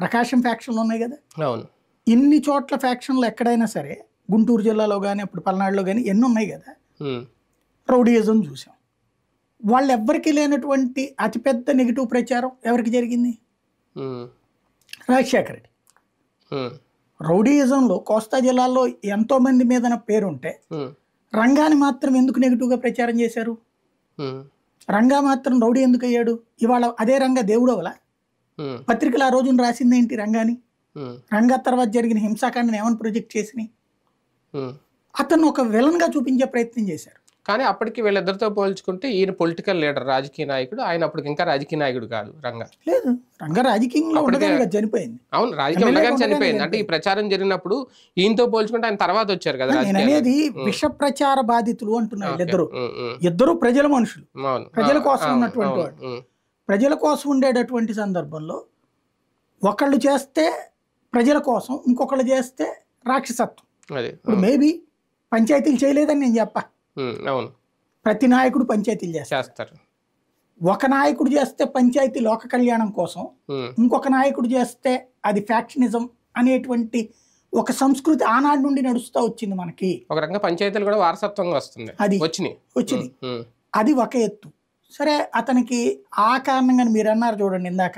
ప్రకాశం ఫ్యాక్షన్లు ఉన్నాయి కదా? అవును. ఇన్ని చోట్ల ఫ్యాక్షన్లు ఎక్కడైనా సరే గుంటూరు జిల్లాలో కానీ అప్పుడు పల్నాడులో కానీ ఎన్ని ఉన్నాయి కదా? రౌడీయిజం చూసాం. వాళ్ళు ఎవ్వరికి లేనటువంటి అతిపెద్ద నెగిటివ్ ప్రచారం ఎవరికి జరిగింది? రాజశేఖర రెడ్డి. రౌడీయిజంలో కోస్తా జిల్లాలో ఎంతో మంది మీద పేరుంటే ఉమ్, రంగాని మాత్రం ఎందుకు నెగిటివ్గా ప్రచారం చేశారు? రంగా మాత్రం రౌడీ ఎందుకు అయ్యాడు? ఇవాళ అదే రంగా దేవుడు అవలా? ఉమ్, పత్రికలు ఆ రోజున రాసింది ఏంటి రంగాని? రంగా తర్వాత జరిగిన హింసాకాండని ఏమని ప్రొజెక్ట్ చేసినాయి. అతను ఒక విలన్గా చూపించే ప్రయత్నం చేశారు. కానీ అప్పటికి వీళ్ళిద్దరితో పోల్చుకుంటే ఈయన పొలిటికల్ లీడర్ రాజకీయ నాయకుడు. ఆయన అప్పటికి ఇంకా రాజకీయ నాయకుడు కాదు రంగా. లేదు. రంగా రాజకీయంలో ఉండగానే చనిపోయింది. అవును రాజకీయం ఎమ్మెల్యేగా ఉండగానే ఉండగానే చనిపోయింది. అంటే ఈ ప్రచారం జరిగినప్పుడు ఈయనతో పోల్చుకుంటే ఆయన తర్వాత వచ్చారు కదా. అనేది. విష ప్రచార బాధితులు అంటున్నారు. ఇద్దరు ఇద్దరు ప్రజల మనుషులు. ప్రజల కోసం ఉన్నటువంటి వాడు. ప్రజల కోసం ఉండేటటువంటి సందర్భంలో ఒకళ్ళు చేస్తే ప్రజల కోసం ఇంకొకళ్ళు చేస్తే రాక్షసత్వం. ఇప్పుడు మేబీ పంచాయతీలు చేయలేదని నేను చెప్పా. అవును. ప్రతి నాయకుడు పంచాయతీలు చేస్తారు. ఒక నాయకుడు చేస్తే పంచాయతీ లోక కళ్యాణం కోసం ఇంకొక నాయకుడు చేస్తే అది ఫ్యాక్షనిజం అనేటువంటి ఒక సంస్కృతి ఆనాడు నుండి నడుస్తూ వచ్చింది మనకి. ఒక రకంగా పంచాయతీలు కూడా వారసత్వంగా వస్తుంది అది వచ్చినాయి. వచ్చింది. అది ఒక ఎత్తు. సరే అతనికి ఆ కారణంగా మీరు అన్నారు చూడండి ఇందాక.